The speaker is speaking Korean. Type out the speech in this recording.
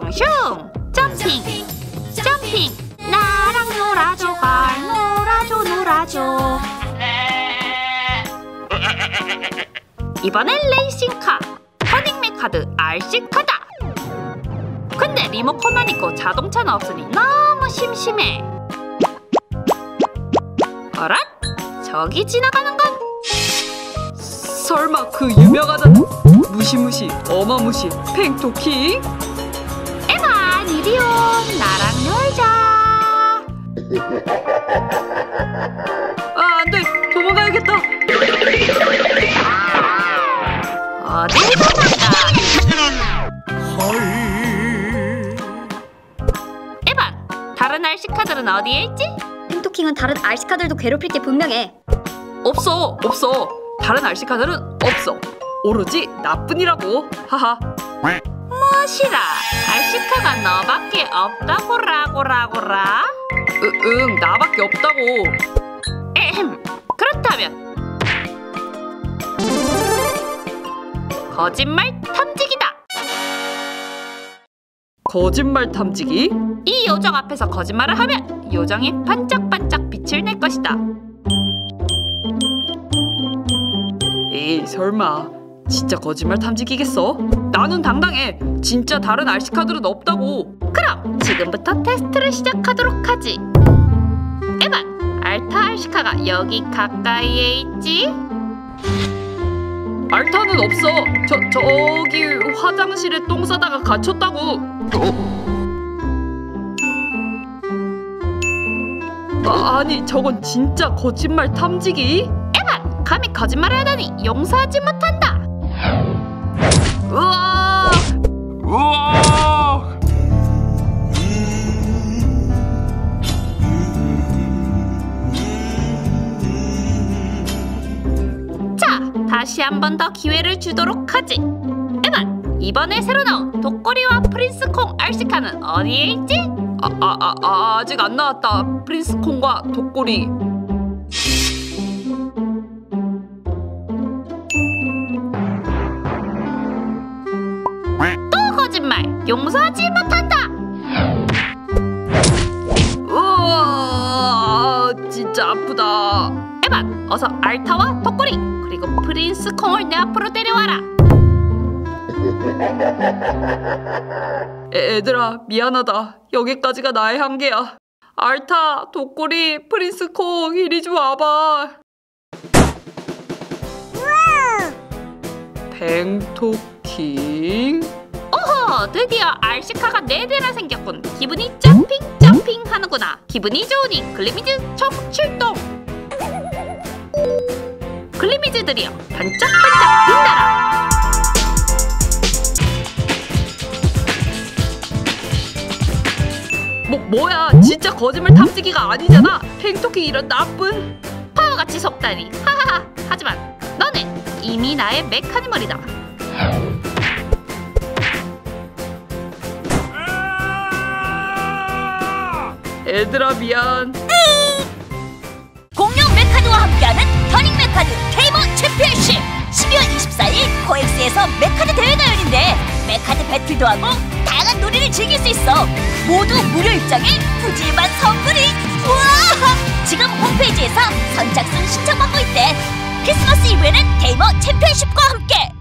슝슝! 점핑! 점핑! 나랑 놀아줘 걸 놀아줘 놀아줘. 이번엔 레이싱카 터닝맨 카드 RC 카다. 근데 리모컨만 있고 자동차는 없으니 너무 심심해. 어라? 저기 지나가는 건? 설마 그 유명하던 무시무시 어마무시 팽토킹? 이리온 나랑 놀자. 아 안돼. 도망가야겠다. 어딜 도망가? 에반 다른 RC카들은 어디에 있지? 펜토킹은 다른 RC카들도 괴롭힐 게 분명해. 없어 없어. 다른 RC카들은 없어. 오로지 나뿐이라고. 하하. RC카가 너밖에 없다고라고라고라. 으, 응 나밖에 없다고. 에헴 그렇다면. 거짓말 탐지기다. 거짓말 탐지기? 이 요정 앞에서 거짓말을 하면 요정이 반짝반짝 빛을 낼 것이다. 에이 설마 진짜 거짓말 탐지기겠어? 나는 당당해. 진짜 다른 RC카들은 없다고. 그럼 지금부터 테스트를 시작하도록 하지. 에반 알타 알시카가 여기 가까이에 있지? 알타는 없어. 저, 저기 화장실에 똥 싸다가 갇혔다고. 아, 아니 저건 진짜 거짓말 탐지기? 에반 감히 거짓말을 하다니 용서하지 못한다 다시 한 번 더 기회를 주도록 하지. 에반 이번에 새로 나온 독거리와 프린스 콩 알시카는 어디에 있지? 아, 아, 아, 아, 아직 안 나왔다. 프린스콘과 독고리. 또 거짓말. 용서하지 못한다. 우와 진짜 아프다. 에반 어서 알타와 콩을 내 앞으로 데려와라 애, 애들아 미안하다 여기까지가 나의 한계야 알타 독꼬리 프린스콩 이리 좀 와봐 펭토킹 어, 드디어 RC카가 네 대나 생겼군. 기분이 jumping jumping 하는구나. 기분이 좋으니 글리미즈 척출동. 글리미즈들이여 반짝반짝 빛나라. 뭐 뭐야 진짜 거짓말 탐지기가 아니잖아 팽토킹 이런 나쁜 파워같이 속다니. 하하하. 하지만 너는 이미 나의 메카니멀이다. 애들아 미안 배틀도 하고 다양한 놀이를 즐길 수 있어. 모두 무료 입장에 푸짐한 선물이 우와! 지금 홈페이지에서 선착순 신청받고 있대. 크리스마스 이브에는 게이머 챔피언십과 함께